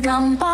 gambar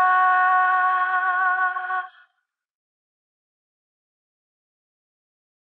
Berpisah